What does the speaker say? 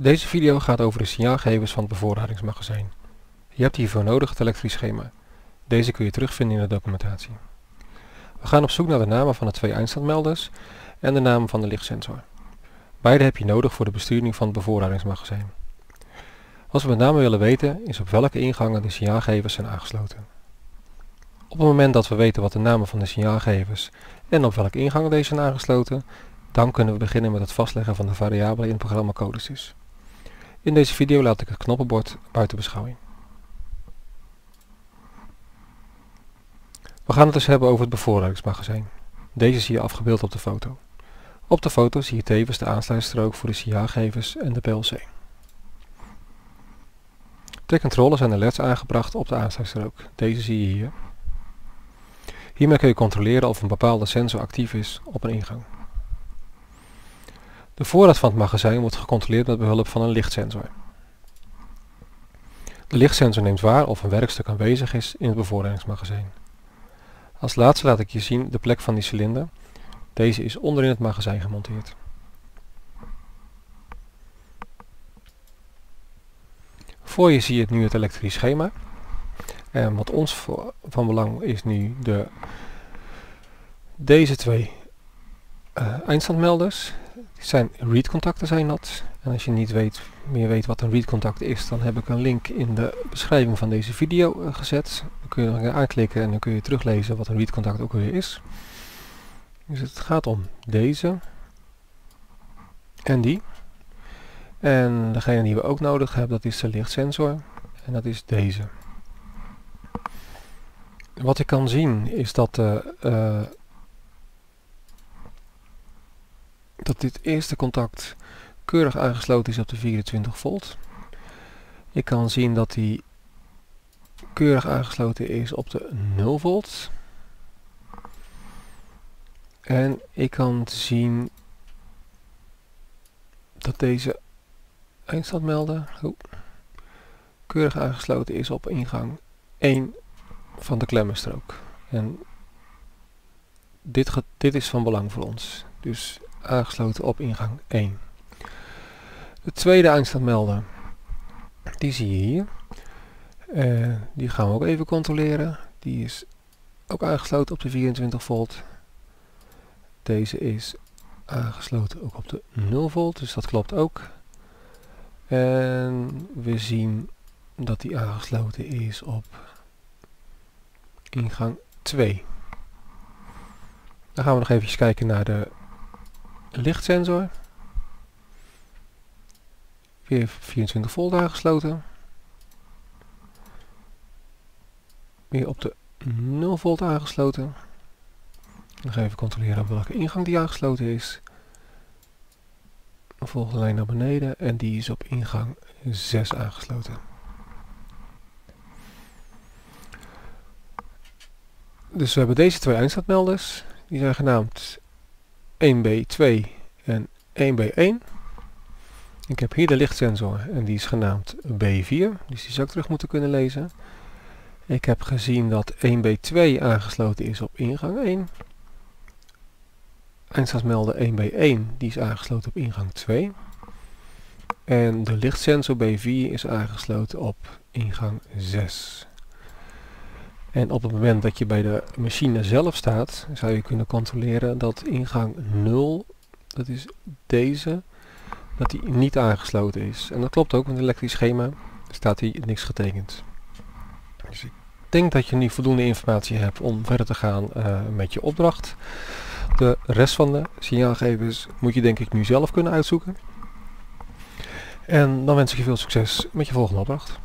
Deze video gaat over de signaalgevers van het bevoorradingsmagazijn. Je hebt hiervoor nodig het elektrisch schema. Deze kun je terugvinden in de documentatie. We gaan op zoek naar de namen van de twee eindstandmelders en de naam van de lichtsensor. Beide heb je nodig voor de besturing van het bevoorradingsmagazijn. Wat we met name willen weten is op welke ingangen de signaalgevers zijn aangesloten. Op het moment dat we weten wat de namen van de signaalgevers en op welke ingangen deze zijn aangesloten, dan kunnen we beginnen met het vastleggen van de variabelen in het programma Codesys. In deze video laat ik het knoppenbord buiten beschouwing. We gaan het dus hebben over het bevoorradingsmagazijn. Deze zie je afgebeeld op de foto. Op de foto zie je tevens de aansluitstrook voor de signaalgevers en de PLC. Ter controle zijn de leds aangebracht op de aansluitstrook. Deze zie je hier. Hiermee kun je controleren of een bepaalde sensor actief is op een ingang. De voorraad van het magazijn wordt gecontroleerd met behulp van een lichtsensor. De lichtsensor neemt waar of een werkstuk aanwezig is in het bevoorradingsmagazijn. Als laatste laat ik je zien de plek van die cilinder. Deze is onderin het magazijn gemonteerd. Voor je zie je nu het elektrisch schema. En wat ons van belang is nu de, deze twee uh, eindstandmelders zijn read-contacten zijn dat. En als je niet weet, meer weet wat een read-contact is, dan heb ik een link in de beschrijving van deze video uh, gezet. Dan kun je nog aanklikken en dan kun je teruglezen wat een read-contact ook weer is. Dus het gaat om deze en die. En degene die we ook nodig hebben, dat is de lichtsensor. En dat is deze. Wat ik kan zien is dat de uh, dat dit eerste contact keurig aangesloten is op de 24 volt. Ik kan zien dat die keurig aangesloten is op de 0 volt. En ik kan zien dat deze eindstandmelder keurig aangesloten is op ingang 1 van de klemmenstrook. En dit, dit is van belang voor ons. Dus aangesloten op ingang 1. De tweede eindstandmelder, die zie je hier. Uh, die gaan we ook even controleren. Die is ook aangesloten op de 24 volt. Deze is aangesloten ook op de 0 volt, dus dat klopt ook. En we zien dat die aangesloten is op ingang 2. Dan gaan we nog even kijken naar de lichtsensor. Weer 24 volt aangesloten. Weer op de 0 volt aangesloten. Ga even controleren op welke ingang die aangesloten is. De volgende lijn naar beneden en die is op ingang 6 aangesloten. Dus we hebben deze twee eindstandmelders. Die zijn genaamd 1B2 en 1B1. Ik heb hier de lichtsensor en die is genaamd B4, dus die zou ik terug moeten kunnen lezen. Ik heb gezien dat 1B2 aangesloten is op ingang 1. Eindstandsmelder 1B1 die is aangesloten op ingang 2. En de lichtsensor B4 is aangesloten op ingang 6. En op het moment dat je bij de machine zelf staat, zou je kunnen controleren dat ingang 0, dat is deze, dat die niet aangesloten is. En dat klopt ook, met het elektrisch schema staat hier niks getekend. Dus ik denk dat je nu voldoende informatie hebt om verder te gaan uh, met je opdracht. De rest van de signaalgevers moet je denk ik nu zelf kunnen uitzoeken. En dan wens ik je veel succes met je volgende opdracht.